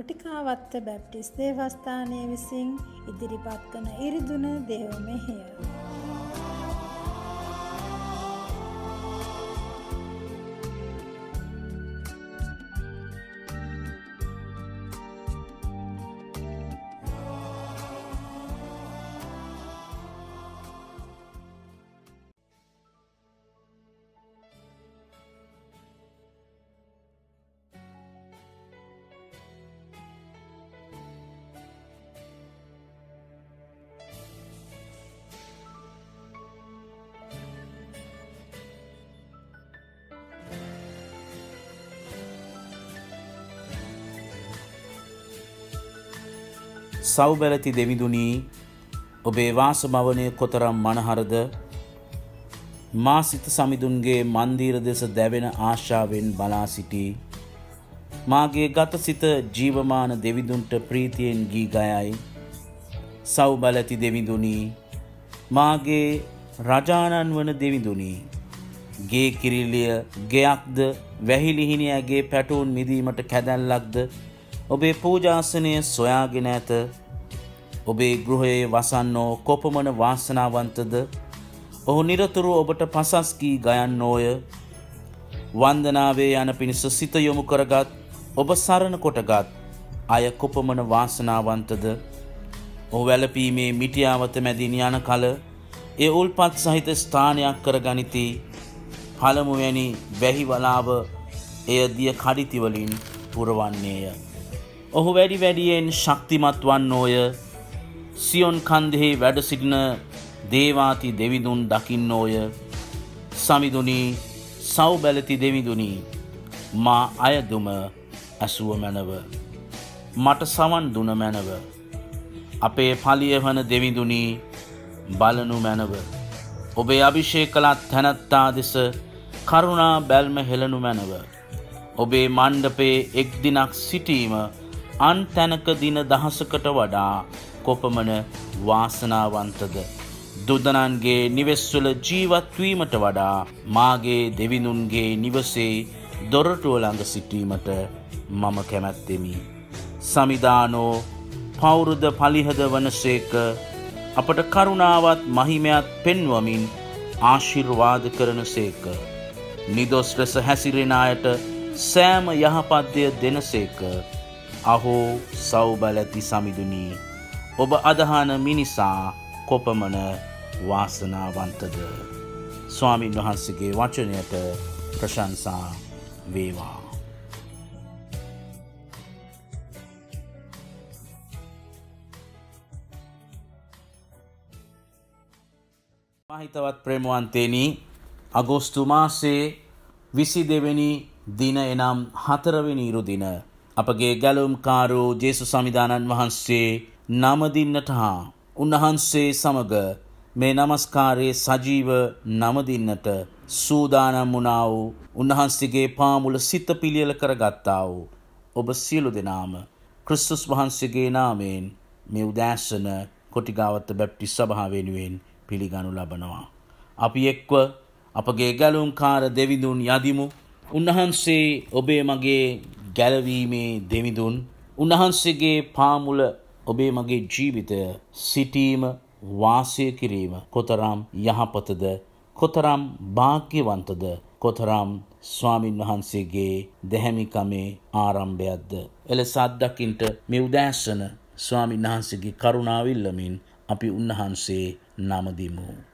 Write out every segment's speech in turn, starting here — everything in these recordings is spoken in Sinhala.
ගුටිකාවත්ත බැප්ටිස් දේවස්ථානය විසින් ඉදිරිපත් කන ඉරිදුන දෙව් මෙහෙය. සෞබැලති දෙවිදුනී ඔබේ වාසභවනය කොතරම් මනහරද මා සිත සමිඳුන්ගේ මන්දීර දෙස දැවෙන ආශාවෙන් බලා සිටී. මාගේ ගත සිත ජීවමාන දෙවිදුන්ට ප්‍රීතියෙන් ගී ගයයි. සෞබලති දෙවිදුනී මාගේ රජාණන් වන දෙවිදුනී. ගේ කිරිල්ලිය ගෙයක්ද වැහිලිහිනියගේ පැටූන් මිදීමට කැදැල්ලක්ද ඔබේ පූජාසනය සොයාගෙන ඇත ඔබේ ගෘහයේ වසන්නෝ කොපමන වාසනාවන්තද? ඔහු නිරතුරු ඔබට පසස්කී ගයන්නෝය. වන්දනාවේ යන පිණිස සිත යොමු කරගත් ඔබ සරණ කොටගත් අය කොපමන වාසනාවන්තද? ඔහු වැලපීමේ මිටියාවත මැදින් යන කල ඒ උල්පත් සහිත ස්ථානයක් කර ගනිති පළමුවැනි වැහිවලාව එය දිය කඩිතිවලින් පුරවන්නේය. ඔහු වැඩි වැඩියෙන් ශක්තිමත් වන්නෝය. සියොන් කන්දෙහි වැඩ සිටින දේවාති දෙවිදුන් දකින්නෝය. සමිදුනී සෞබැලති දෙවිදුනී මා අයදුම ඇසුව මැනව. මට සවන් දුන මැනව. අපේ පලිය වන දෙවිදුනී බලනු මැනව. ඔබේ අභිෂය කළත් තැනැත්තා දෙස කරුණා බැල්ම හෙළනු මැනව. ඔබේ මණ්ඩපේ එක් දිනක් සිටීම අන් තැනක දින දහසකට වඩා කොපමන වාසනාවන්තද. දුදනන්ගේ නිවෙස්වල ජීවත්වීමට වඩා මාගේ දෙවිනුන්ගේ නිවසේ දොරටුවළඟ සිටීමට මම කැමැත්තෙමි. සමිධානෝ පෞරුද පලිහද වනසේක අපට කරුණාවත් මහිමයත් පෙන්වමින් ආශිර්වාද කරන සේක. නිදොස් ලෙස හැසිරෙන අයට සෑම යහපත්දය දෙනසේක අහෝ සෞබලැති සමිදුනී ඔබ අදහන මිනිසා කොපමන වාසනාවන්තද ස්වාමින් වහන්සගේ වචනයට ප්‍රශංසා වේවා. මහිතවත් ප්‍රේමවන්තේනී අගෝස්තු මාසේ විසි දෙවැනි දින එනම් හතරවෙනි ඉරුදින අපගේ ගැලුම්කාරෝ ජේසු සමිධානන් වහන්සේ නමදින්නට හා උන්වහන්සේ සමග මේ නමස්කාරයේ සජීව නමදින්නට සූදානම් වුණා වූ උන්වහන්සේගේ පාමුල සිත පිළියෙල කරගත්තා වූ ඔබ සියලු දෙනාම ක්‍රිස්තුස් වහන්සේගේ නාමයෙන් මේ උදෑසන කොටිගාවත්ත බැප්ටිස් සභාව වෙනුවෙන් පිළිගනු ලබනවා. අපි එක්ව අපගේ ගැලුම්කාර දෙවිඳුන් යදිමු උන්වහන්සේ ඔබේ මගේ ගැලවීමේ දෙවිඳුන් උන්වහන්සේගේ පාමුල ඔබේ මගේ ජීවිතය සිටීම වාසය කිරීම කොතරම් යහපතද කොතරම් භාග්‍යවන්තද කොතරම් ස්වාමින් වහන්සේගේ දැහැමිකමේ ආරම්භයක්ද එලෙස අත්දකින්ට මේ උදෑසන ස්වාමින් වහන්සේගේ කරුණාවිල්ලමින් අපි උන්වහන්සේ නමදිමු.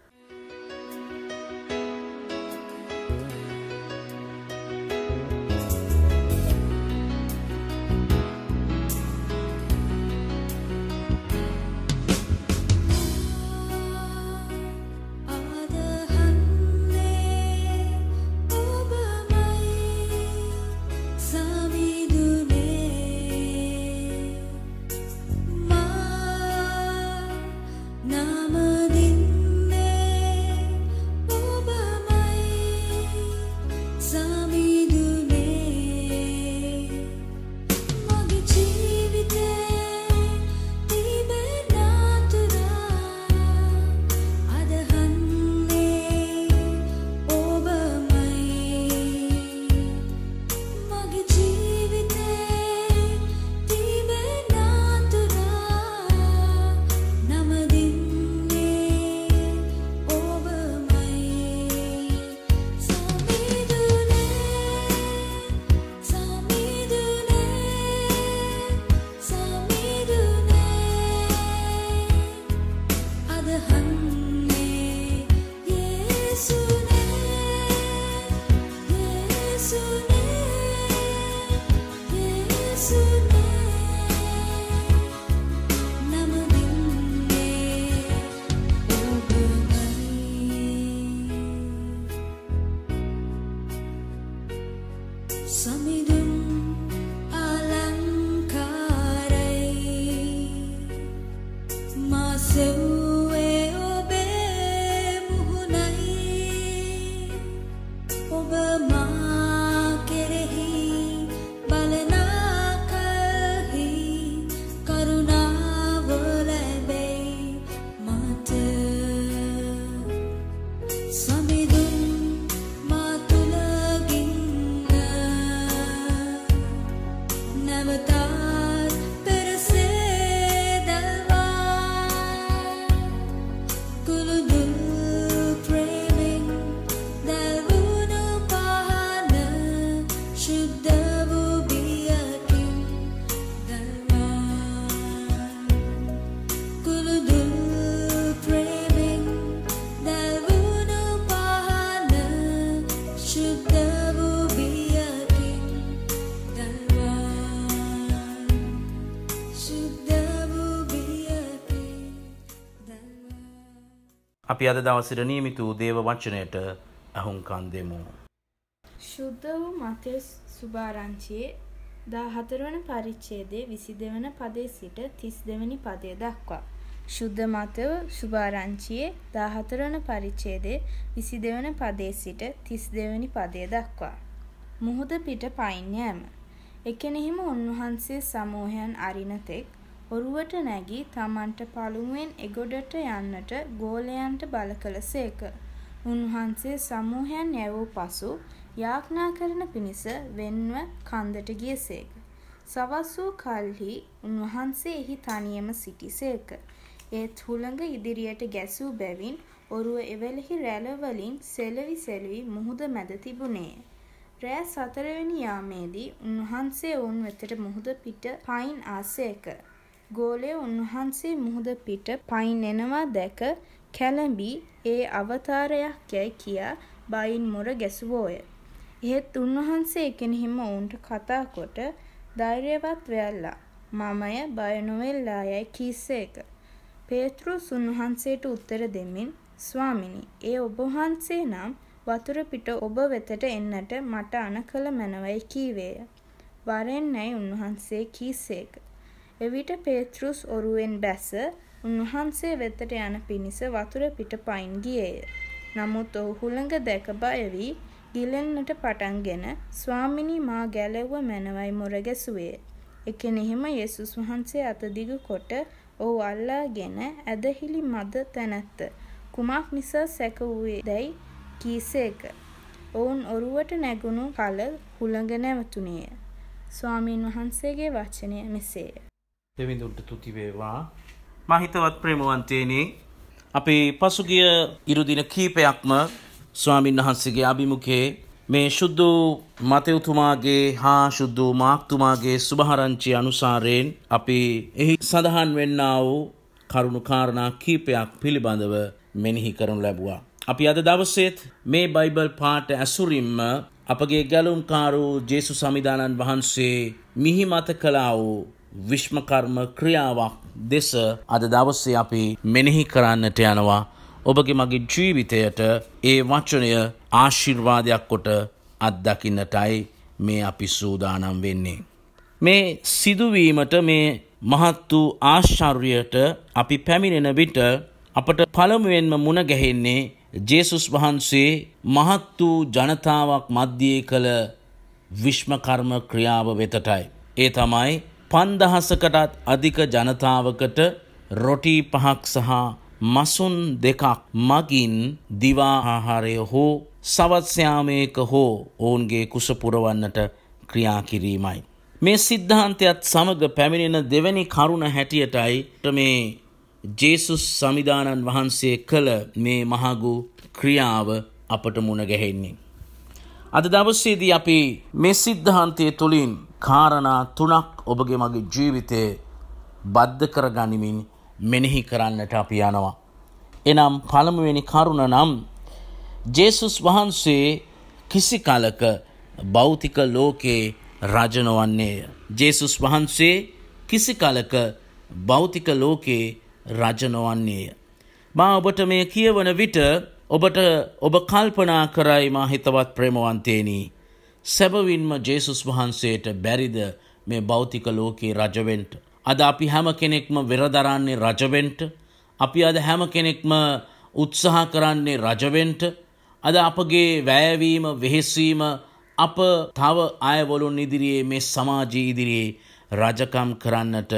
අපි අද දවසට නියමිත වූ දේව වචනයට ඇහුම්කන් දෙමු. ශුද්ධ වූ මතය සුභාරංචියේ දා හතරවන පරිච්ඡේදයේ විසි දෙවන පදේ සිට තිස් දෙවැනි පදය දක්වා. ශුද්ධ මතව සුභාරංචියේ දා හතරවන පරිච්ඡේදයේ විසි දෙවන පදේ සිට තිස් දෙවැනි පදය දක්වා. මුහුද පිට පයින් යෑම. එකෙනෙහිම උන්වහන්සේ සමූහයන් අරිනතෙක් ඔරුවට නැගී තමන්ට පළමුවෙන් එගොඩට යන්නට ගෝලයන්ට බල කළ සේක. උන්වහන්සේ සමූහයන් යැවූ පසු යාඥා කරන පිණිස වෙන්ව කන්දට ගිය සේක. සවස් වූ කල්හි උන්වහන්සේ එහි තනියම සිටි සේක. ඒත් හුළඟ ඉදිරියට ගැසූ බැවින් ඔරුව එවෙලෙහි රැළවලින් සෙලවි සෙලවි මුහුද මැද තිබුණේය. රෑ සතරවෙනි යාමේදී උන්වහන්සේ ඔවුන් වෙතට මුහුද පිට පයින් ආසේක. ගෝලය උන්වහන්සේ මුහුද පිට පයින් එනවා දැක කැළඹී ඒ අවතාරයක් යැයි කියා බයින් මොර ගැසුවෝය. එහෙත් උන්වහන්සේ එකෙනෙහිම ඔවුන්ට කතා කොට ධෛර්යවත් වෙයල්ලා මමය බය නොවෙල්ලා යැයි කීසේක. පේතෘස් උන්වහන්සේට උත්තර දෙමින් ස්වාමිනි ඒ ඔබ වහන්සේ නම් වතුර පිට ඔබ වෙතට එන්නට මට අණ කළ මැනවයි කීවේය. වරෙන්නැයි උන්වහන්සේ කීසේක. එවිට පේතෘස් ඔරුවෙන් බැස උන්වහන්සේ වෙතට යන පිණිස වතුර පිට පයින් ගියේය. නමුත් ඔහු හුළඟ දැක බය වී ගිලෙන්නට පටන්ගෙන ස්වාමිනී මා ගැලෙව්ව මැනවයි මොර ගැසුවේ. එකෙනෙහිම යේසුස් වහන්සේ අත දිගු කොට ඔහු අල්ලාගෙන ඇදහිලි මද තැනැත්ත. කුමක් නිසා සැක වූයේ දැයි කීසේක. ඔවුන් ඔරුවට නැගුණු කල හුළඟ නැවතුණේය. ස්වාමීන් වහන්සේගේ වචනය මෙසේය. දෙවිඳුන්ට තුති වේවා. මහිතවත් ප්‍රේමවන්තේනේ අපේ පසුගිය ඉරුදින කීපයක්ම ස්වාමින් වහන්සේගේ අභිමුඛේ මේ ශුද්ධ මතයුතුමාගේ හා ශුද්ධ මාක්තුමාගේ සුභහරංචි අනුසාරයෙන් අපි එහි සඳහන් වෙන්නා වූ කරුණු කාරණා කීපයක් පිළිබඳව මෙනෙහි කරනු ලැබුවා. අපි අද දවසේත් මේ බයිබල් පාට ඇසුරින්ම අපගේ ගැලුම්කාරු ජේසු සමිධානන් වහන්සේ මිහි මත කලා වූ විශ්මකර්ම ක්‍රියාවක් දෙස අද දවස්සේ අපි මෙනෙහි කරන්නට යනවා ඔබගේ මගේ ජීවිතයට ඒ වචනය ආශිර්වාදයක් කොට අත්දකින්නටයි මේ අපි සූදානම් වෙන්නේ. මේ සිදුවීමට මේ මහත් වූ ආශ්චර්යයට අපි පැමිණෙන විට අපට පළමුවෙන්ම මුණ ගැහෙන්නේ ජේසුස් වහන්සේ මහත් වූ ජනතාවක් මධ්‍යයේ කළ විශ්මකර්ම ක්‍රියාව වෙතටයි. ඒ තමයි පන්දහසකටත් අධික ජනතාවකට රොටී පහක් සහ මසුන් දෙකක් මගින් දිවාආහාරය හෝ සවත්ස්යාමයක හෝ ඔවුන්ගේ කුසපුරවන්නට ක්‍රියා කිරීමයි. මේ සිද්ධාන්තයත් සමග පැමිණෙන දෙවැනි කරුණ හැටියටයි මේ ජේසුස් සමිධානන් වහන්සේ කළ මේ මහගු ක්‍රියාව අපට මුණ ගැහෙන්නේ. අද දවස්සේදී අපි මේ සිද්ධාන්තය තුළින් කාරණා තුනක් ඔබගේ මගේ ජීවිතය බද්ධ කර ගනිමින් මෙනෙහි කරන්නට අපි යනවා. එනම් පළමුවෙනි කරුණ නම් ජේසුස් වහන්සේ කිසි කලක භෞතික ලෝකයේ රජනොවන්නේය. ජේසුස් වහන්සේ කිසි කලක භෞතික ලෝකයේ රජනොවන්නේය. මා ඔබට මේ කියවන විට ඔබට ඔබ කල්පනා කරයි මා හිතවත් ප්‍රේමවන්තේනී. සැබවින්ම ජේසුස් වහන්සේට බැරිද මේ භෞතික ලෝකයේ රජවෙන්ට. අද අපි හැම කෙනෙක්ම වෙරදරන්නේ රජවෙන්ට අපි අද හැම කෙනෙක්ම උත්සාහ කරන්නේ රජවෙන්ට අද අපගේ වැෑවීම වෙහෙස්වීම අප තව අයවලුන් ඉදිරියේ මේ සමාජී ඉදිරියේ රජකම් කරන්නට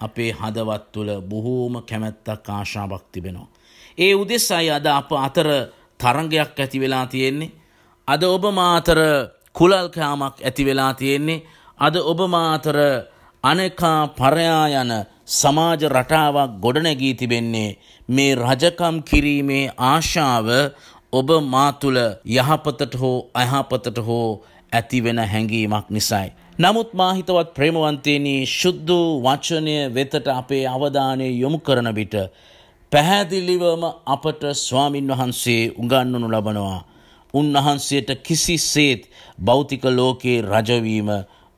අපේ හදවත් තුළ බොහෝම කැමැත්තක් ආශාවක් තිබෙනවා. ඒ උදෙස්සයි අද අප අතර තරංගයක් ඇති වෙලා තියෙන්නේ. අද ඔබ මාතර කුලල්කෑමක් ඇති වෙලා තියෙන්නේ. අද ඔබ මාතර අනෙකා පරයා යන සමාජ රටාවක් ගොඩනැගී තිබෙන්නේ මේ රජකම් කිරීමේ ආශාව ඔබ මා තුළ යහපතට හෝ අයහපතට හෝ ඇතිවෙන හැඟීමක් නිසයි. නමුත් මාහිතවත් ප්‍රේමවන්තේනී ශුද්ධ වචනය වෙතට අපේ අවධානය යොමු කරන විට පැහැදිලිවම අපට ස්වාමින් වහන්සේ උගන්වනු ලබනවා. උන්වහන්සේට කිසි සේත් භෞතික ලෝකයේ රජවීම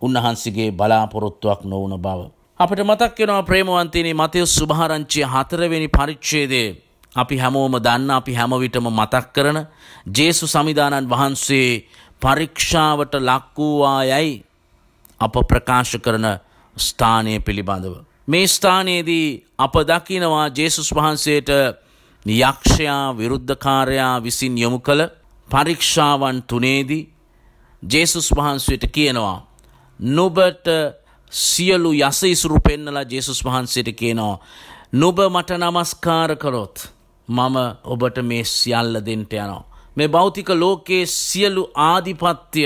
උන්වහන්සේගේ බලාපොරොත්තුවක් නොවන බව. අපට මතක් වෙනවා ප්‍රේමවන්තයනි මතය සුභාරංචිය හතරවෙනි පරිච්ඡේදේ අපි හැමෝම දන්න අපි හැමවිටම මතක් කරන ජේසු සමිධානන් වහන්සේ පරීක්ෂාවට ලක්වූවා යැයි අප ප්‍රකාශ කරන ස්ථානය පිළිබඳව. මේ ස්ථානයේදී අප දකිනවා ජේසුස් වහන්සේට යක්ෂයා විරුද්ධකාරයා විසින් යොමු කළ පරීක්ෂාවන් තුනේදී ජේසුස් වහන්සේට කියනවා. නොබට සියලු යසයිසුරු පෙන්නලා ජේසුස් වහන්සේට කියනවා. නොබ මට නමස්කාර කරොත් මම ඔබට මේ සියල්ල දෙන්ට යනවා. මේ භෞතික ලෝකයේ සියලු ආධිපත්‍ය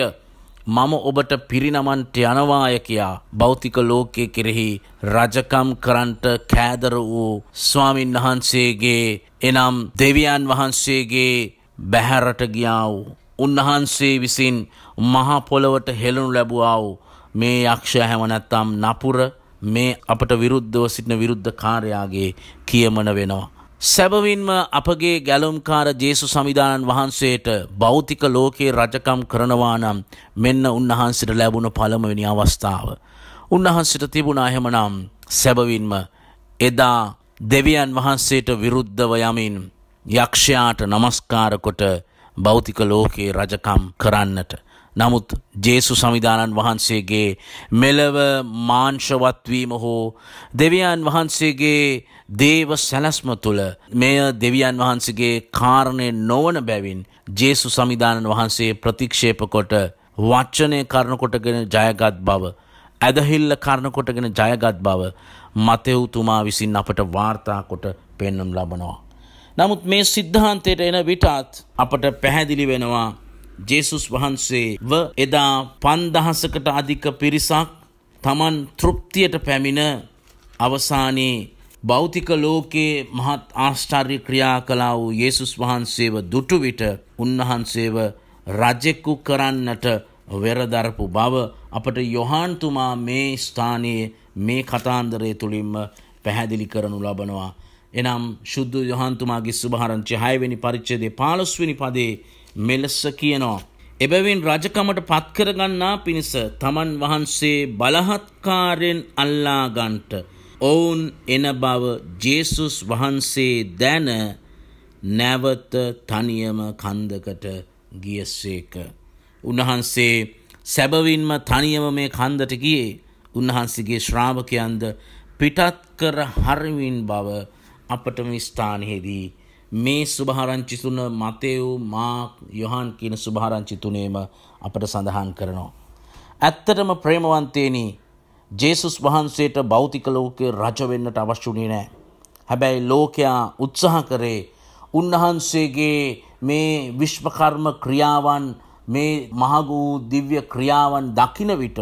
මම ඔබට පිරිනමන්ට යනවාය කියා භෞතික ලෝකයේ කෙරෙහි රජකම් කරන්ට කෑදර වූ ස්වාමින් වහන්සේගේ එනම් දෙවියන් වහන්සේගේ බැහැරට ගියා වූ උන්වහන්සේ විසින් මහපොළොවට හෙළනු ලැබුවා වූ මේ යක්ෂය හැමනැත්තම් නපුර මේ අපට විරුද්ධව සිටින විරුද්ධ කාරයාගේ කියමන වෙනවා. සැබවින්ම අපගේ ගැලුම්කාර ජේසු සමිධානන් වහන්සේට භෞතික ලෝකයේ රජකම් කරනවා නම් මෙන්න උන්වහන්සට ලැබුණු පළමවෙනි අවස්ථාව. උන්වහන්සට තිබුණ එහෙමනම් සැබවින්ම එදා දෙවියන් වහන්සේට විරුද්ධව යමින් යක්ෂයාට නමස්කාරකොට භෞතික ලෝකයේ රජකම් කරන්නට. නමුත් ජේසු සමිධානන් වහන්සේගේ මෙලව මාංශවත්වීම හෝ දෙවියන් වහන්සේගේ දේව සැලස්ම තුළ මෙය දෙවියන් වහන්සේගේ කාරණය නොවන බැවින් ජේසු සමිධානන් වහන්සේ ප්‍රතික්ෂේප කොට වච්චනය කරනකොටගෙන ජයගත් බව ඇදහිල්ල කරනකොටගෙන ජයගත් බව මතෙව්තුමා විසින් අපට වාර්තා කොට පෙන්නුම් ලබනවා. නමුත් මේ සිද්ධාන්තයට එන විටත් අපට පැහැදිලි වෙනවා ජේසුස් වහන්සේව එදා පන්දහසකට අධික පිරිසක් තමන් තෘප්තියට පැමිණ අවසානයේ භෞතික ලෝකයේ මහත් ආශ්චර්ය ක්‍රියා කලා වූ යේසුස් වහන්සේව දුටු විට උන්වහන්සේව රජෙක්කු කරන්නට වෙරදරපු බව අපට යොහන්තුමා මේ ස්ථානයේ මේ කතාන්දරය තුළින්ම පැහැදිලි කරනු ලබනවා. එනම් ශුද්ධ යොහන්තුමාගේ සුභහරංචි හයවෙනි පරිච්චදේ පාලොස්වනි පදේ මෙලෙස කියනවා. එබැවින් රජකමට පත්කරගන්නා පිණිස තමන් වහන්සේ බලහත්කාරයෙන් අල්ලාගන්ට ඔවුන් එන බව ජේසුස් වහන්සේ දැන නැවත තනියම කන්දකට ගියස්සේක. උන්වහන්සේ සැබවින්ම තනියම මේ කන්දට ගියේ උන්වහන්සේගේ ශ්‍රාවකයන්ද පිටත් කර හරවින් බව අපටම ස්ථානයේදී මේ සුභහරංචි තුන මතයව් මාක් යොහන් කියන සුභහරංචි තුනේම අපට සඳහන් කරනවා. ඇත්තටම ප්‍රේමවන්තේනී ජේසුස් වහන්සේට භෞතික ලෝකය රජවෙන්නට අවශ්‍යුනේ නෑ. හැබැයි ලෝකයා උත්සාහ කරේ උන්වහන්සේගේ මේ විශ්වකර්ම ක්‍රියාවන් මේ මහගූ දිව්‍ය ක්‍රියාවන් දකින විට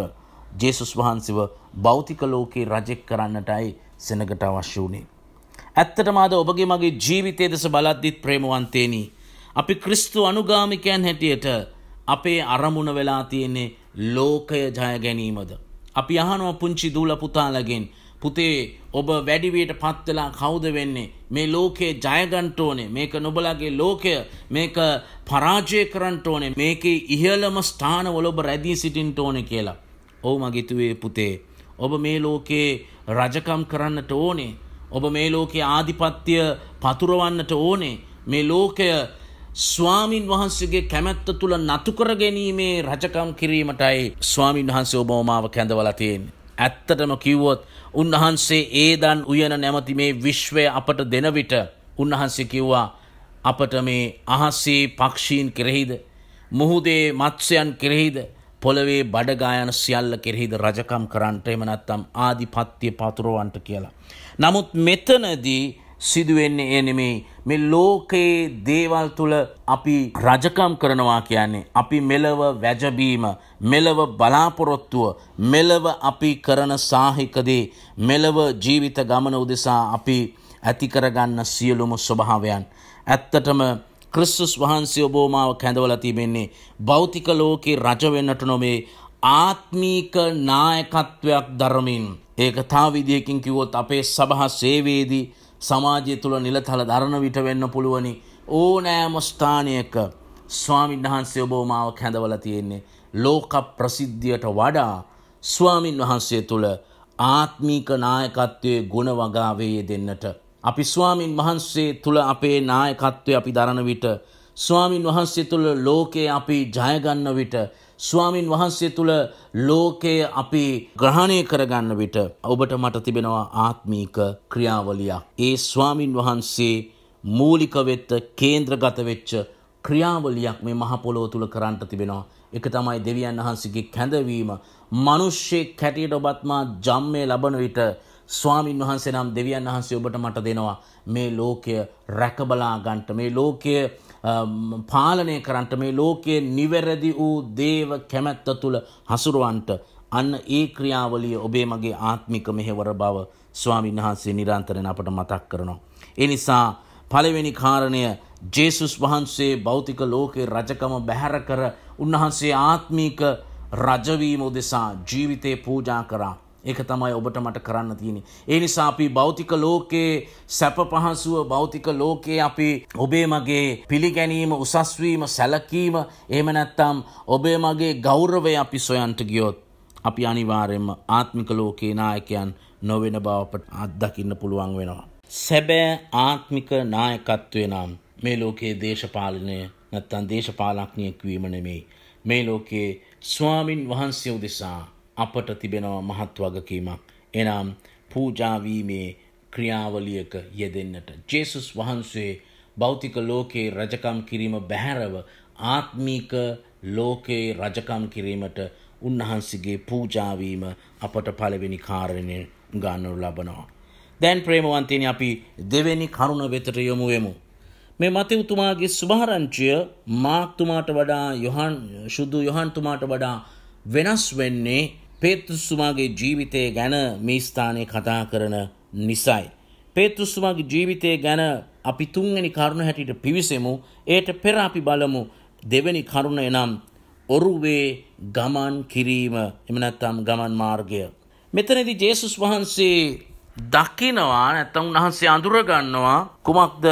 ජේසුස් වහන්සේව භෞතික ලෝකයේ රජෙක් කරන්නටයි සෙනගට අවශ්‍ය වුණේ. ඇත්තටමාද ඔබගේ මගේ ජීවිතය දෙස බලද්දිත් ප්‍රේමවන්තේනී. අපි ක්‍රිස්තු අනුගාමිකයන් හැටියට අපේ අරමුණ වෙලා තියෙන්නේ ලෝකය ජය ගැනීමද. අපි අහනුව පුංචි දූල පුතාලගෙන් පුතේ ඔබ වැඩිවයට පත්වෙලා කවුද වෙන්නේ මේ ලෝකයේ ජයගන්ට ඕනේ මේක නොබලගේ ලෝකය මේක පරාජය කරන්ට ඕනේ මේක ඉහළම ස්ථානවල ඔබ රැදී සිටින්ට ඕන කියලා. ඔවු මගිතුවේ පුතේ. ඔබ මේ ලෝකයේ රජකම් කරන්නට ඕනේ. ඔබ මේ ලෝකයේ ආධිපත්‍ය පතුරවන්නට ඕනේ. මේ ලෝකය ස්වාමීන් වහන්සේගේ කැමැත්ත තුළ නතුකර ගැනීමේ රජකම් කිරීමටයි ස්වාමීන් වහන්සේ ඔබෝමාව කැඳවලතියෙන්. ඇත්තටම කිව්වොත් උන්වහන්සේ ඒදන් උයන නැමති මේ විශ්වය අපට දෙනවිට උන්වහන්සේ කිව්වා අපට මේ අහස්සේ පක්ෂීන් කෙරෙහිද මුහුදේ මත්ස්‍යයන් කෙරෙහිද පොළවේ බඩගායන සියල්ල කෙරෙහිද රජකම් කරන්නට එම නැත්තම් ආධිපත්‍ය පතුරවන්ට කියලා. නමුත් මෙතනදී සිදුවෙන්නේ ඒ නෙමෙයි. මේ ලෝකයේ දේවල් තුළ අපි රජකම් කරනවා කියන්නේ අපි මෙලව වැජබීම මෙලව බලාපොරොත්තුව මෙලව අපි කරන සාහිකදේ මෙලව ජීවිත ගමන උදෙසා අපි ඇතිකරගන්න සියලුම ස්වභාවයන්. ඇත්තටම ක්‍රිස්තුස් වහන්සේ ඔබෝමාව කැඳවල තිබෙන්නේ භෞතික ලෝකේ රජවෙන්නට නොමේ ආත්මීක නායකත්වයක් දරමින්. ඒක තා විදියකින් කිව්වොත් අපේ සභහ සේවේදී සමාජය තුළ නිලතල දරණ විට වෙන්න පුළුවනි. ඕනෑම ස්ථානයක ස්වාමින් වහන්සේ ඔබෝමාව කැඳවල තියෙන්නේ. ලෝක ප්‍රසිද්ධියට වඩා ස්වාමින් වහන්සේ තුළ ආත්මීක නායකත්වයේ ගුණ වගාවේ දෙන්නට. අපි ස්වාමින් වහන්සේ තුළ අපේ නායකත්වය අපි දරන විට ස්වාමින් වහන්සේ තුළ ලෝකයේ අපි ජයගන්න විට ස්වාමින් වහන්සේ තුළ ලෝකය අපි ග්‍රහණය කරගන්න විට ඔබට මට තිබෙනවා ආත්මීක ක්‍රියාවලියක්. ඒ ස්වාමින් වහන්සේ මූලිකවෙත්ත කේන්ද්‍රගත වෙච්ච ක්‍රියාවලියක් මේ මහපොලෝ තුළ කරන්නට තිබෙනවා. එක තමයි දෙවියන් වහන්සේගේ කැඳවීම මනුෂ්‍යයෙක් හැටියට ඔබත්මා ජම්මේ ලබන විට ස්වාමින් වහන්සේ නම් දෙවියන් වහන්සේ ඔබට මට දෙනවා මේ ලෝකය රැකබලා ගන්ට මේ ලෝකය පාලනය කරන්නට මේ ලෝකයේ නිවැරදි වූ දේව කැමැත්ත තුළ හසුරුවන්ට අන්න ඒ ක්‍රියාවලිය ඔබේ මගේ ආත්මික මෙහෙවර බව ස්වාමීන් වහන්සේ නිරන්තරයෙන් අපට මතක් කරනවා. ඒ නිසා පළවෙනි කාරණය ජේසුස් වහන්සේ භෞතික ලෝකේ රජකම බැහැර කර උන්වහන්සේ ආත්මීක රජවීම උදෙසා ජීවිතේ පූජා කරා. ඒක තමයි ඔබට මට කරන්න තියෙන. ඒ නිසා අපි භෞතික ලෝකයේ සැප පහසුව භෞතික ලෝකයේ අපි ඔබේ මගේ පිළිගැනීම උසස්වීම සැලකීම එහෙම නැත්තම් ඔබේ මගේ ගෞරවය අපි සොයන්ට ගියොත් අපි අනිවාර්යෙන්ම ආත්මික ලෝකයේ නායකයන් නොවෙන බව අපට අත්දකින්න පුළුවන් වෙනවා. සැබෑ ආත්මික නායකත්වය නම් මේ ලෝකයේ දේශපාලනය නැත්තම් දේශපාලඥයෙක් වීම නෙමෙයි. මේ ලෝකයේ ස්වාමින් වහන්සේ උදෙසා අපට තිබෙනවා මහත් වගකීමක්. එනම් පූජාවීමේ ක්‍රියාවලියක යෙදෙන්නට. ජේසුස් වහන්සේ භෞතික ලෝකයේ රජකම් කිරීම බැහැරව ආත්මීක ලෝකයේ රජකම් කිරීමට උන්වහන්සේගේ පූජාවීම අපට පළවෙනි කාරණය ගන්නු ලබනවා. දැන් ප්‍රේමවන්තයනි අපි දෙවෙනි කරුණ වෙතට යොමු වෙමු. මේ මතවතුමාගේ සුභාරංචිය මාක්තුමාට වඩා යොහන් ශුද්ධ යොහන්තුමාට වඩා වෙනස් වෙන්නේ පේතෘස්තුමාගේ ජීවිතය ගැන මේ ස්ථානය කතා කරන නිසයි. පේතෘස්තුමාගේ ජීවිතය ගැන අපි තුන්ගනි කරුණ හැටියට පිවිසෙමු ඒට පෙර අපි බලමු දෙවැනි කරුණ එනම් ඔරුවේ ගමන් කිරීම එමනැත්තම් ගමන් මාර්ගය. මෙතනදි ජේසුස් වහන්සේ දකිනවා නැත්තම් උන්වහන්සේ අඳුරගන්නවා කුමක්ද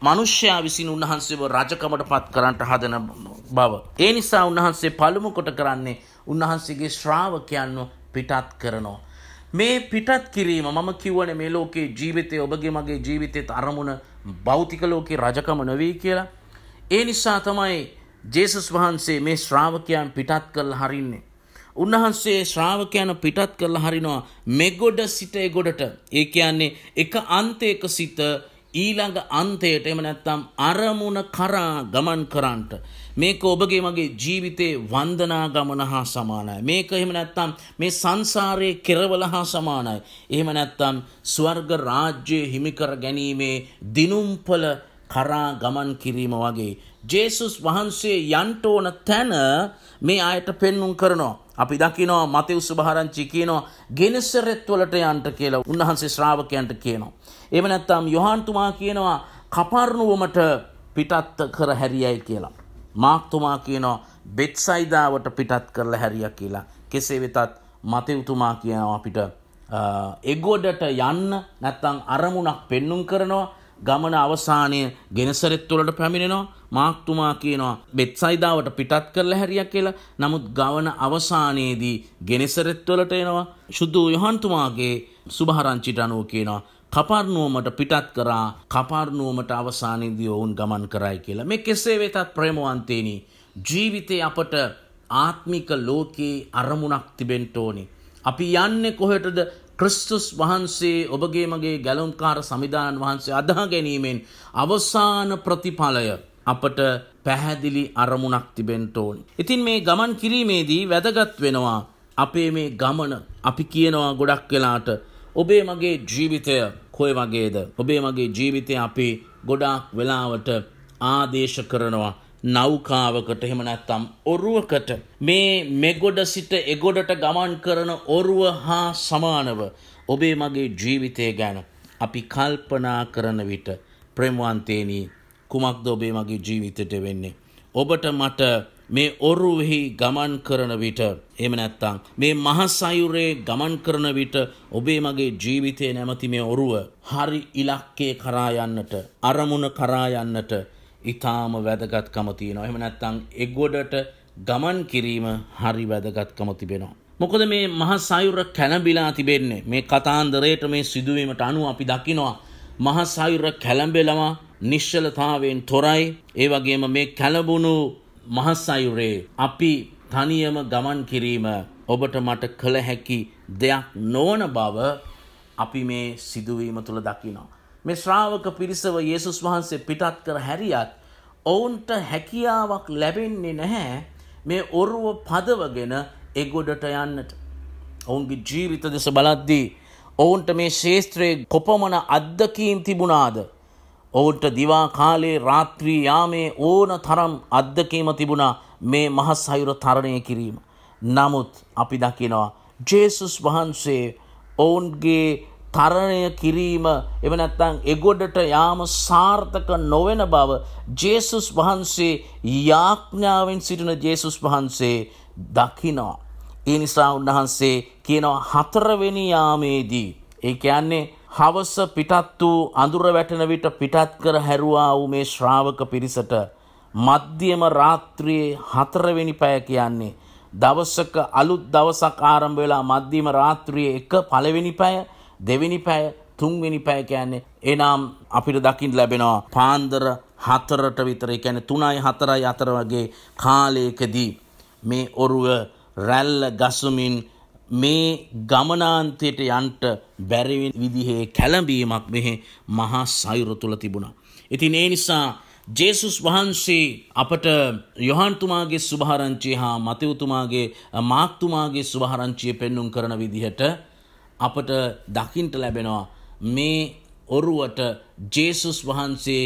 මනුෂ්‍යයා විසින් උන්වහන්සේව රජකමට පත් කරන්නට හදන බව. ඒ නිසා උන්වහන්සේ පළමු කොට කරන්නේ උන්වහන්සේගේ ශ්‍රාවකයන්ව පිටත් කරනවා. මේ පිටත් කිරීම මම කිව්වනේ මේ ලෝකේ ජීවිතය ඔබගේ මගේ ජීවිතයත් අරමුණ භෞතික ලෝකේ රජකම නොවේ කියලා. ඒ නිසා තමයි ජේසුස් වහන්සේ මේ ශ්‍රාවකයන් පිටත් කරලා හරින්නේ. උන්වහන්සේ ශ්‍රාවකයන පිටත් කරලා හරිනවා මෙගොඩ සිට එගොඩට. ඒ කියන්නේ එක අන්තයක සිට ඊළඟ අන්තයට එම නැත්තම් අරමුණ කරා ගමන් කරන්නට මේක ඔබගේ මගේ ජීවිතේ වන්දනා ගමන හා සමානයි. මේක එහෙම නැත්තම් මේ සංසාරයේ කෙරවල හා සමානයි. එහෙම නැත්තම් ස්වර්ග රාජ්‍යය හිමිකර ගැනීමේ දිනුම්පල කරා ගමන් කිරීම වගේ. ජේසුස් වහන්සේ යන්ට ඕන තැන මේ අයට පෙන්නුම් කරනවා. අපි දකිනවා මතෙව් සුභාරංචි කියනවා ගෙනසරෙත් වලට යන්ට කියලා උන්වහන්සේ ශ්‍රාවකයන්ට කියනවා. එහෙම නැත්නම් යොහන්තුමා කියනවා කපර්ණුවමට පිටත් කර හැරියයි කියලා. මාක්තුමා කියනවා බෙත්සයිදාවට පිටත් කරලා හැරිය කියලා. කෙසේ වෙතත් මතයුතුමා කියනවා අපිට එගොඩට යන්න නැත්තං අරමුණක් පෙන්නුම් කරනවා. ගමන අවසානය ගෙනසරෙත්තුවලට පැමිණෙනවා. මාක්තුමා කියනවා බෙත්සයිදාවට පිටත් කරල හැරියක් කියලා. නමුත් ගවන අවසානයේදී ගෙනසරෙත්වලට එනවා. ශුද්ධ යහන්තුමාගේ සුභහරංචිට අනුව කියනවා කපර්නුවමට පිටත් කරා කපර්නුවමට අවසානයේදී ඔවුන් ගමන් කරයි කියලා මේ කෙසේ වෙතත් ප්‍රේමවන්තේනි ජීවිතය අපට ආත්මික ලෝකයේ අරමුණක් තිබෙන්ට ඕනි. අපි යන්නේ කොහෙටද ක්‍රිස්තුස් වහන්සේ ඔබගේ මගේ ගැලුම්කාර සමිධානන් වහන්සේ අදහා ගැනීමෙන් අවසාන ප්‍රතිඵලය අපට පැහැදිලි අරමුණක් තිබෙන්ට ඕනි. ඉතින් මේ ගමන් කිරීමේදී වැදගත් වෙනවා අපේ මේ ගමන අපි කියනවා ගොඩක් වෙලාට ඔබේ මගේ ජීවිතය කොය වගේද? ඔබේ මගේ ජීවිතය අපි ගොඩාක් වෙලාවට ආදේශ කරනවා නෞකාවකට. එහෙම නැත්තම් ඔරුවකට. මේ මෙගොඩ සිට එගොඩට ගමන් කරන ඔරුව හා සමානව ඔබේ මගේ ජීවිතය ගැන අපි කල්පනා කරන විට ප්‍රේමවන්තේනී කුමක්ද ඔබේ මගේ ජීවිතයට වෙන්නේ. ඔබට මට මේ ඔරුවෙහි ගමන් කරන විට එම නැත්තං මේ මහසයුරේ ගමන් කරන විට ඔබේ මගේ ජීවිතය නැමති මේ ඔරුව හරි ඉලක්කේ කරායන්නට අරමුණ කරායන්නට ඉතාම වැදගත්කම තියෙනවා. එහෙම නැත්නම් එගොඩට ගමන් කිරීම හරි වැදගත්කම තිබෙනවා. මොකද මේ මහ සයුර කැළඹිලා තිබෙන්නේ මේ කතාන්දරයට මේ සිදුවීමට අනුව අපි දකිනවා මහ සයුර කැළඹෙලම නිශ්චලතාවයෙන් තොරයි ඒ වගේම මේ කැළඹුණු මහ සයුරේ අපි තනියම ගමන් කිරීම ඔබට මට කළ හැකි දෙයක් නොවන බව අපි මේ සිදුවීම තුළ දකිනවා. මේ ශ්‍රාවක පිරිසව යේසුස් වහන්සේ පිටත් කර හැරියත් ඔවුන්ට හැකියාවක් ලැබෙන්නේ නැහැ මේ ඔරුව පදවගෙන එගොඩට යන්නට. ඔවුන්ගේ ජීවිත දෙස බලද්දී ඔවුන්ට මේ ශේත්‍රයේ කොපමන අත්දකීම් තිබුණාද. ඔවුන්ට දිවා කාලේ රාත්‍රී යාමේ ඕන තරම් අත්දකීම තිබුණා මේ මහස් අයුර තරණය කිරීම. නමුත් අපි දකිනවා ජේසුස් වහන්සේ ඔවුන්ගේ තරණය කිරීම එම නැත්තං එගොඩට යාම සාර්ථක නොවෙන බව ජේසුස් වහන්සේ යාඥාවෙන් සිටින ජේසුස් වහන්සේ දකිනවා. ඒ නිසා උන්වහන්සේ කියනවා හතරවෙනි යාමේදී. ඒ කියන්නේ හවස පිටත් වූ අඳුර වැටෙන විට පිටත් කර හැරුවා වූ මේ ශ්‍රාවක පිරිසට මධ්‍යම රාත්‍රියයේ හතරවෙනි පැය කියන්නේ දවසක අලුත් දවසක් ආරම්භ වෙලා මධ්‍යම රාත්‍රියේ එක පළවෙනි පැය දෙවෙනි පැය තුන්වෙනි පැය කියන්නේ එනම් අපිට දකිින් ලැබෙනවා පාන්දර හතරට විතර. එකැන තුනයි හතරයි අතර වගේ කාලයකදී මේ ඔරුව රැල්ල ගසුමින් මේ ගමනාන්තයට යන්ට බැරිවින් විදිහේ කැලඹීමක් මෙහෙ මහා සයුර තුළ තිබුණා. ඉතින් ඒ නිසා ජේසුස් වහන්සේ අපට යොහන්තුමාගේ සුභාරංචිය හා මතයුතුමාගේ මාක්තුමාගේ සුභාරංචිය පෙන්නුම් කරන විදිහට අපට දකිින්ට ලැබෙනවා මේ ඔරුවට ජේසුස් වහන්සේ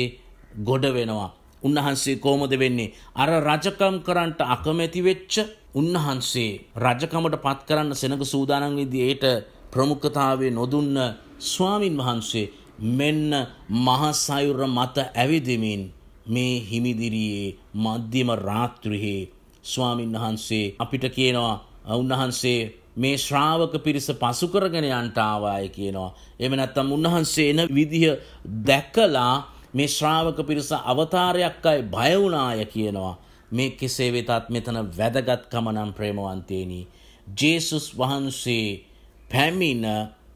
ගොඩ වෙනවා. උන්වහන්සේ කෝමද වෙන්නේ. අර රජකම් කරන්ට අකමැති වෙච්ච උන්වහන්සේ රජකමට පත් කරන්න සෙනක සූදානන් විදි ඒට ප්‍රමුඛතාවේ නොදුන්න ස්වාමින් වහන්සේ මෙන්න මහසයුර මත ඇවිදිමින් මේ හිමිදිරියේ මධ්‍යම රාත්‍රිහේ ස්වාමින් වහන්සේ අපිට කියනවා උන්වහන්සේ මේ ශ්‍රාවක පිරිස පසු කරගෙන යන්ට ආවාය කියනවා. එම නැත්තම් උන්වහන්සේ එන විදිහ දැකලා මේ ශ්‍රාවක පිරිස අවතාරයක් අයි බයවුනාය කියනවා. මේ කෙසේ වෙතත් මෙතන වැදගත්කම නම් ප්‍රේමවන්තේනි. ජේසුස් වහන්සේ පැමිණ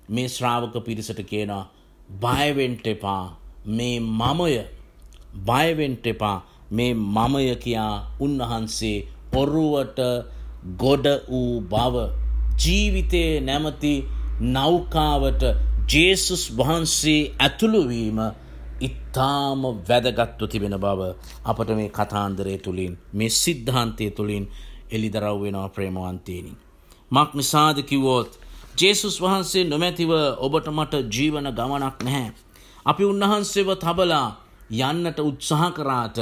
මේ ශ්‍රාවක පිරිසට කියනවා බයවෙන්ට එපා මේ මමය බයවෙන්ට එපා මේ මමය කියා උන්වහන්සේ ඔරුවට ගොඩ වූ බව ජීවිතයේ නැමති නෞකාවට ජේසුස් වහන්සේ ඇතුළුවීම ඉතාම වැදගත්ව තිබෙන බව අපට මේ කතාන්දරය තුළින් මේ සිද්ධාන්තය තුළින් එළිදරව් වෙනවා ප්‍රේමවන්තේනි. මක් නිසාද කිව්වෝත් ජේසුස් වහන්සේ නොමැතිව ඔබට මට ජීවන ගමනක් නැහැ. අපි උන්වහන්සේව තබලා යන්නට උත්සාහ කරාට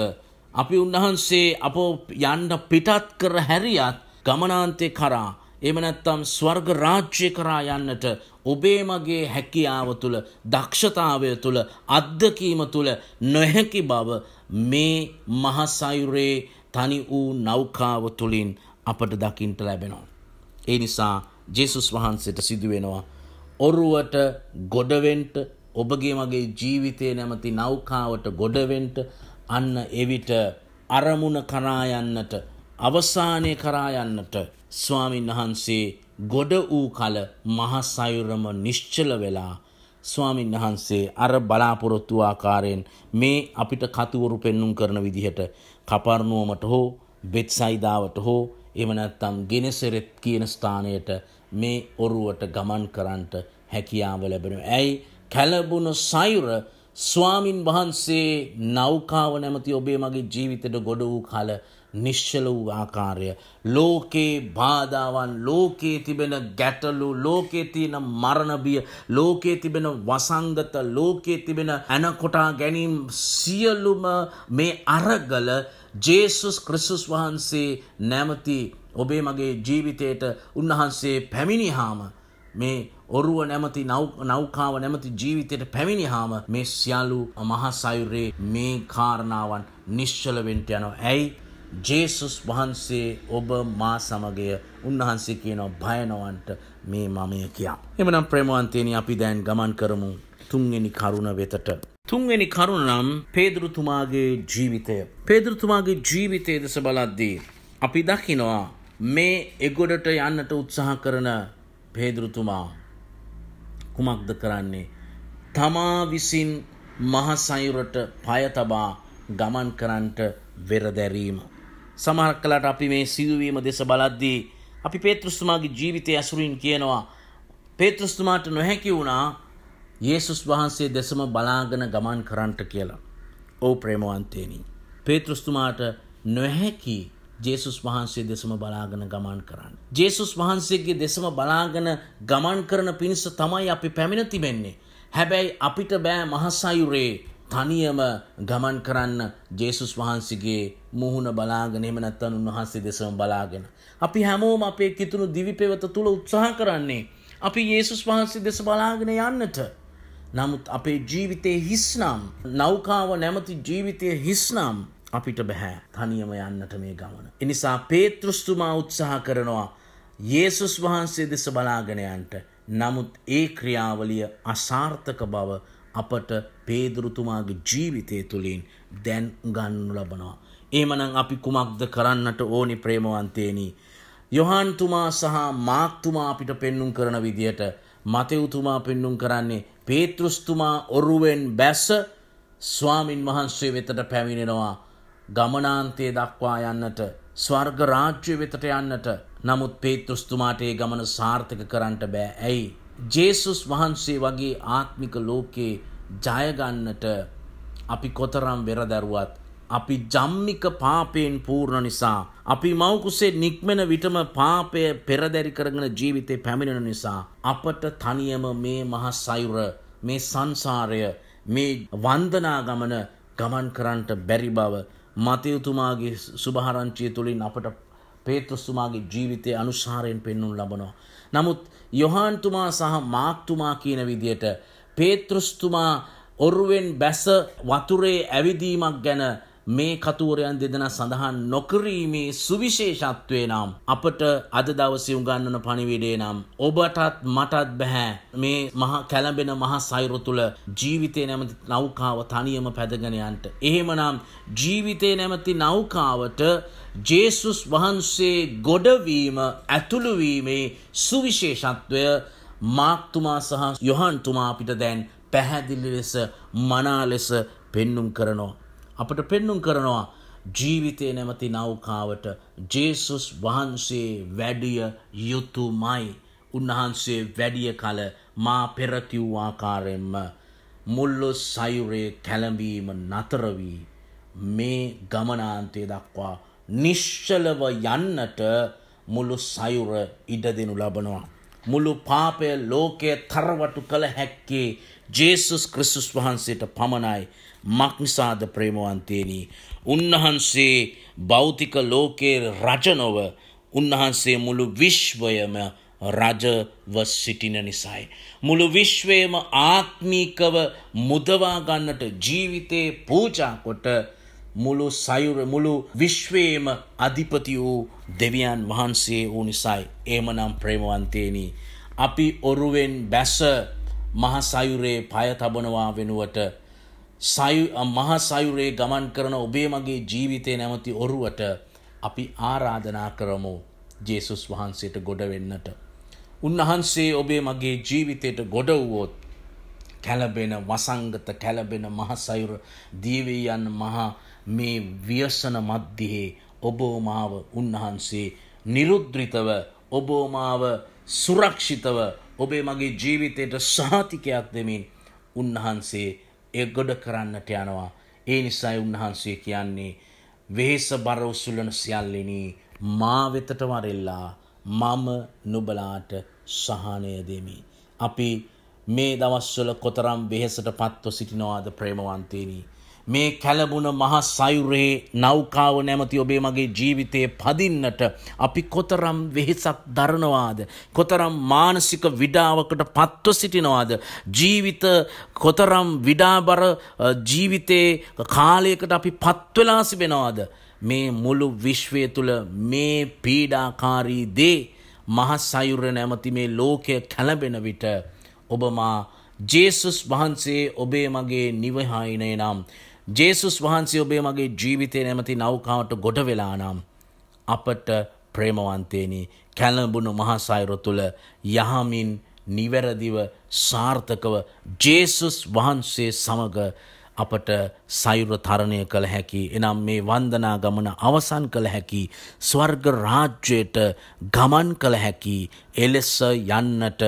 අපි උන්වහන්සේ අප යන්න පිටත් කර හැරියත් ගමනාන්තය කරා එම නැත්තම් ස්වර්ග රාජ්‍ය කරා යන්නට ඔබේ මගේ හැකියාව තුළ දක්ෂතාවය තුළ අත්දකීම තුළ නොහැකි බව මේ මහසයුරේ තනි වූ නෞකාව තුළින් අපට දකිින්ට ලැබෙනවා. ඒ නිසා ජෙසුස් වහන්සේට සිදුවෙනවා. ඔරුවට ගොඩවෙන්ට ඔබගේ මගේ ජීවිතය නැමති නෞකාවට ගොඩවෙන්ට අන්න එවිට අරමුණ කරායන්නට අවසානය කරායන්නට ස්වාමීන් වහන්සේ ගොඩ වූ කල මහසයුරම නිශ්චල වෙලා ස්වාමීන් වහන්සේ අර බලාපොරොත්තු ආකාරයෙන් මේ අපිට කතුවරු පෙන්නුම් කරන විදිහට කපර්නුවමට හෝ බෙත්සයිදාවට හෝ එම නැත්තම් ගෙනසෙරෙත් කියන ස්ථානයට මේ ඔරුවට ගමන් කරන්නට හැකියාව ලැබෙන. ඇයි කැලබුණ සයුර ස්වාමින් වහන්සේ නෞකාව නැමති ඔබේ මගේ ජීවිතයට ගොඩ වූ කල නිශ්චල වූ ආකාරය. ලෝකේ බාධාවන් ලෝකයේ තිබෙන ගැටලු ලෝකයේ තියෙන මරණබිය ලෝකයේ තිබෙන වසංගත ලෝකයේ තිබෙන ඇනකොටා ගැනීම් සියලුම මේ අරගල ජේසුස් ක්‍රිස්තුස් වහන්සේ නැමති ඔබේ මගේ ජීවිතයට උන්වහන්සේ පැමිණිහාම මේ ඔරුව නැමති නෞකාව නැමති ජීවිතයට පැමිණිහාම මේ සියලු මහසයුරේ මේ කාරණාවන් නිශ්චලවෙන්ට යනවා. ඇයි ජේසුස් වහන්සේ ඔබ මා සමගය උන්වහන්සේ කියනවා භයනවන්ට මේ මමය කියා. එමනම් ප්‍රේමවන්තයනි අපි දැන් ගමන් කරමු තුන්වෙනි කරුණ වෙතට. තුන්වෙනි කරුණ නම් පේදුරුතුමාගේ ජීවිතය. පේදුරුතුමාගේ ජීවිතය දෙස බලද්දී. අපි දකිනවා මේ එගොඩට යන්නට උත්සාහ කරන පේදුරුතුමා කුමක්ද කරන්නේ. තමා විසින් මහසයුරට පයතබා ගමන් කරන්ට වෙරදැරීම. සමහරක් කලට අපි මේ සිදුවීම දෙස බලද්දී අපි පේතෘස්තුමාගේ ජීවිතය ඇසුරින් කියනවා පේතෘස්තුමාට නොහැකි වුණා යේසුස් වහන්සේ දෙසම බලාගෙන ගමන් කරන්නට කියලා. ඕ ප්‍රේමවන්තේනි. පේතෘස්තුමාට නොහැකි ජේසුස් වහන්සේ දෙසම බලාගෙන ගමන් කරන්න. ජේසුස් වහන්සේගේ දෙසම බලාගෙන ගමන් කරන පිණිස තමයි අපි පැමිණ තිබෙන්නේ. හැබැයි අපිට බෑ මහසයුරේ තනියම ගමන් කරන්න ජේසුස් වහන්සේගේ මුහුණ බලාගෙන එහෙම නැත්නම් උන්වහන්සේ දෙසම බලාගෙන. අපි හැමෝම අපේ කිතුණු දිවිපෙවත තුල උත්සාහ කරන්නේ අපි යේසුස් වහන්සේ දෙස බලාගෙන යන්නට. නමුත් අපේ ජීවිතයේ හිස්නම් නෞකාව නැමති ජීවිතයේ හිස්නම් අපිට බැහැ තනියම යන්නට මේ ගමන. එනිසා පේතෘස්තුමා උත්සාහ කරනවා යේසුස් වහන්සේ දෙස බලාගෙන යන්නට. නමුත් ඒ ක්‍රියාවලිය අසාර්ථක බව අපට පේදුරුතුමාගේ ජීවිතය තුළින් දැන් ගන්නු ලබනවා. ඒමනං අපි කුමක්ද කරන්නට ඕනි ප්‍රේමවන්තේනී. යොහන්තුමා සහ මාක්තුමා අපිට පෙන්නුම් කරන විදියට මතයුතුමා පෙන්නුම් කරන්නේ පේතෘස්තුමා ඔරුවෙන් බැස්ස ස්වාමින් වහන්සේ වෙතට පැමිණෙනවා ගමනාන්තය දක්වා යන්නට ස්වර්ග රාජ්‍ය වෙතට යන්නට නමුත් පේතෘස්තුමාට ඒ ගමන සාර්ථක කරන්නට බෑ ඇයි. ජේසුස් වහන්සේ වගේ ආත්මික ලෝකයේ ජයගන්නට අපි කොතරම් වෙරදැරුවත් අපි ජම්මික පාපයෙන් පූර්ණ නිසා අපි මවකුසේ නික්මෙන විටම පාපය පෙරදැරි කරගෙන ජීවිතය පැමිණෙන නිසා අපට තනියම මේ මහ සයුර මේ සංසාරය මේ වන්දනා ගමන ගමන් කරන්නට බැරි බව මතයුතුමාගේ සුභහරංචිය තුළින් අපට පේතෘස්තුමාගේ ජීවිතය අනුසාරයෙන් පෙන්නුම් ලබනවා. නමුත් යොහන්තුමා සහ මාක්තුමා කියන විදියට පේතෘස්තුමා ඔරුවෙන් බැස වතුරේ ඇවිදීමක් ගැන මේ කතුවරයන් දෙදෙන සඳහන් නොකරීමේ සුවිශේෂත්වය නම් අපට අද දවසි උගන්නන පණිවිඩේ නම් ඔබටත් මටත් බැහැ මේ මහ කැළඹෙන මහ සයිරු තුළ ජීවිතය නැමති නෞකාව තනියම පැදගෙනයන්ට. එහෙමනම් ජීවිතය නැමති නෞකාවට ජේසුස් වහන්සේ ගොඩවීම ඇතුළුවීමේ සුවිශේෂත්වය මාක්තුමා සහ යොහන්තුමා අපිට දැන් පැහැදිලි ලෙස මනා ලෙස පෙන්නුම් කරනවා. අපට පෙන්නුම් කරනවා ජීවිතය නැමති නෞකාවට ජේසුස් වහන්සේ වැඩිය යුතුමයි. උන්වහන්සේ වැඩිය කල මා පෙරකිව් ආකාරයෙන්ම මුල්ලු සයුරේ කැළඹීම නතරවී මේ ගමනාන්තය දක්වා නිශ්චලව යන්නට මුළු සයුර ඉඩ දෙනු ලබනවා. මුළු පාපය ලෝකය තරවටු කළ හැක්කේ ජේසුස් ක්‍රිස්තුස් වහන්සේට පමණයි මක්නිසාද ප්‍රේමවන්තේනී. උන්වහන්සේ භෞතික ලෝකයේ රජනොව උන්වහන්සේ මුළු විශ්වයම රජව සිටින නිසයි. මුළු විශ්වයම ආත්මීකව මුදවාගන්නට ජීවිතයේ පූජාකොට මුළු සයුර මුළු විශ්වයේම අධිපති වූ දෙවියන් වහන්සේ වූ නිසයි ඒමනම් ප්‍රේමවන්තේනී. අපි ඔරුවෙන් බැස මහසයුරේ පය තබනවා වෙනුවට මහසයුරේ ගමන් කරන ඔබේ මගේ ජීවිතය නැමති ඔරුවට අපි ආරාධනා කරමු ජේසුස් වහන්සේට ගොඩ වෙන්නට. උන්වහන්සේ ඔබේ මගේ ජීවිතයට ගොඩ වුවොත් කැලබෙන වසංගත කැලබෙන මහසයුර දීවයන් මහා මේ ව්‍යසන මධ්‍යයේ ඔබෝමාව උන්වහන්සේ නිරුද්‍රිතව ඔබෝමාව සුරක්ෂිතව ඔබේ මගේ ජීවිතයට සහතිකයක් දෙමින් උන්වහන්සේ එගොඩ කරන්නට යනවා. ඒ නිසයි උන්වහන්සේ කියන්නේ වෙහෙස බර උසුලන සියල්ලෙනී මා වෙතට වරෙල්ලා මම නුබලාට සහනය දෙමි. අපි මේ දවස්වල කොතරම් වෙහෙසට පත්ව සිටිනවාද ප්‍රේමවන්තේනී. මේ කැලබුණ මහා සයුරේ නෞකාව නැමති ඔබේ මගේ ජීවිතයේ පදින්නට අපි කොතරම් වෙහෙසක් දරනවාද? කොතරම් මානසික විඩාවකට පත්ව සිටිනවාද? ජීවිත කොතරම් විඩාබර ජීවිතයේ කාලයකට අපි පත්වෙලා සිබෙනවාද මේ මුළු විශ්වය තුළ මේ පීඩාකාරී දේ මහසයුර නැමති මේ ලෝකය කැලබෙන විට ඔබමා ජේසුස් වහන්සේ ඔබේ මගේ නිවහයිනය නම් ජේසුස් වහන්සේ ඔබේ මගේ ජීවිතය නැමති නෞකාවට ගොඩ වෙලා නම් අපට ප්‍රේමවන්තේනි කැලඹුණු මහසයිර තුළ යහමින් නිවැරදිව සාර්ථකව ජේසුස් වහන්සේ සමග අපට සයුර තරණය කළ හැකි එනම් මේ වන්දනා ගමන අවසන් කළ හැකි ස්වර්ග රාජ්‍යයට ගමන් කළ හැකි එලෙස යන්නට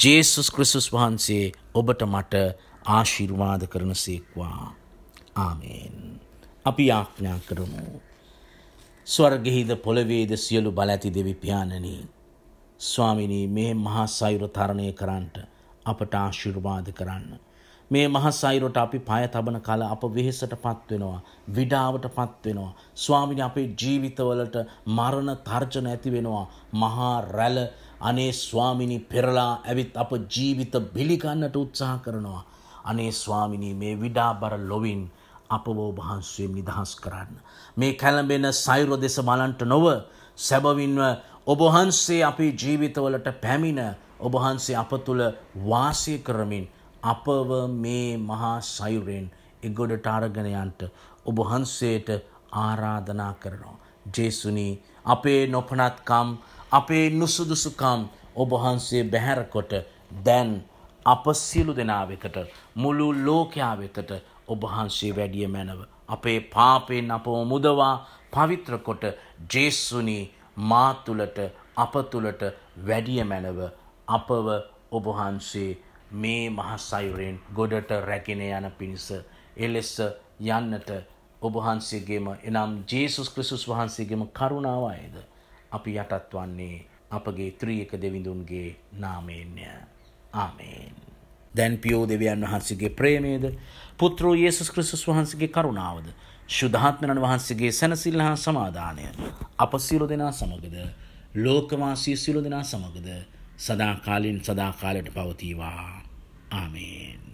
ජේසුස් ක්‍රිස්තුස් වහන්සේ ඔබට මට ආශිර්වාද කරන සේක්වා. ආමේන්. අපි යාඥා කරමු. ස්වර්ගෙහිද පොළවේද සියලු බලඇති දෙවි පියාණනී. ස්වාමිනී මේ මහා සයුර තරණය කරන්නට අපට ආශිර්වාද කරන්න. මේ මහසයිරට අපි පය තබන කල අප වෙහෙසට පත්වෙනවා. විඩාවට පත්වෙනවා. ස්වාමිනි අපේ ජීවිතවලට මරණ තර්ජන ඇති වෙනවා. මහා රැල අනේ ස්වාමිනි පෙරලා ඇවිත් අප ජීවිත බිලිගන්නට උත්සාහ කරනවා. අනේ ස්වාමිනී මේ විඩාබර ලොවින් අපව ඔබහන්සුවෙන් නිදහස් කරන්න. මේ කැළඹෙන සයිරෝ දෙස බලන්ට නොව සැබවින්ව ඔබහන්සේ අපේ ජීවිතවලට පැමිණ ඔබහන්සේ අප තුළ වාසය කරමින් අපව මේ මහා සයුරෙන් එගොඩට අරගෙනයන්ට ඔබහන්සේට ආරාධනා කරනවා. ජේසුනී අපේ නොපනත්කම් අපේ නුසුදුසුකම් ඔබහන්සේ බැහැරකොට දැන් අප සියලු දෙනාවෙකට මුළු ලෝකයා වෙතට ඔබහන්සේ වැඩිය මැනව. අපේ පාපෙන් අපව මුදවා පවිත්‍රකොට ජේස්සුනි මාතුලට අප තුළට වැඩිය මැනව අපව ඔබහන්සේ මේ මහසයිරෙන් ගොඩට රැගෙන යන පිණිස එලෙස්ස යන්නට ඔබහන්සේගේම එනම් ජේසුස් ක්‍රිසුස් වහන්සේගේම කරුණාවයද අපි යටත් වන්නේ අපගේ ත්‍රියක දෙවිඳුන්ගේ නාමේන්‍ය ආමේන්. දැන් පියෝ දෙවියන් වහන්සේගේ ප්‍රේමේද පුත්‍රෝ යේසුස් ක්‍රිස්තුස් වහන්සේගේ කරුණාවද? ශුද්ධාත්මයන් වහන්සේගේ සැනසෙල්ල හා සමාදානය? අප සියලු දෙනා සමගද? ලෝකවාසී සියලු දෙනා සමගද? සදාකාලින් සදාකාලයට පවතිවා. ආමේන්.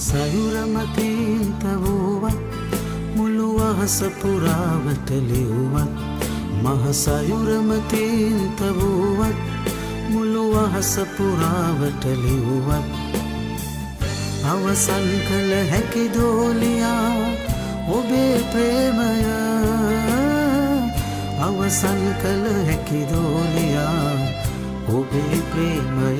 සයුරමතින් තවුවත් මුළු අහස පුරාවට ලිව්වත් මහසයුරමතින් තවුවත් මුළු අහස පුරාවට ලිව්වත්. අවසන් කළ හැකි දෝලියා ඔබේ ප්‍රේමය. අවසන් කළ හැකි දෝලියා ඔබේ ප්‍රේමය.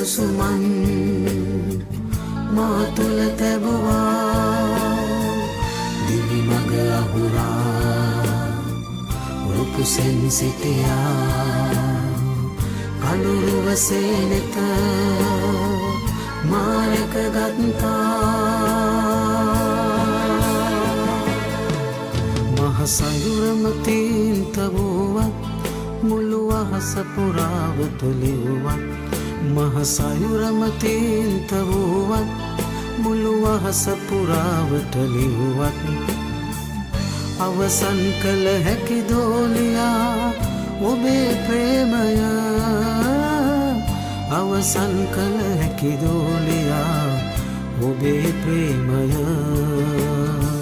සුසුමන් මා තුළ තැබවා. දිවි මග අහුරා. රුකුසෙන් සිටියා. කළුරුවසේ නෙත මාරක ගත්තා. මහසයුරමතින් තවුවත් මුළු අහස පුරාවට ලිව්වත් මහසයුරමතින් තවුවත් මුළු අහස පුරාවට ලිව්වත්. අවසන් කළ හැකි දෝලියා ඔබේ ප්‍රේමය. අවසන් කළ හැකි දෝලියා ඔබේ ප්‍රේමය.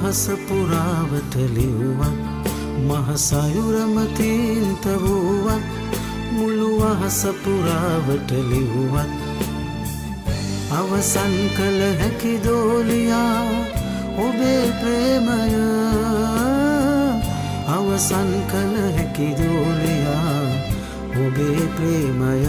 මුළු අහස පුරාවට ලිව්වත් මහසයුරමතින්ත වූවත් මුළු අහස පුරාවට ලිව්වත් අවසන් කළ හැකි දෝලියා ඔබේ ප්‍රේමය. අවසන් කළ හැකි දෝලියා ඔබේ ප්‍රේමය.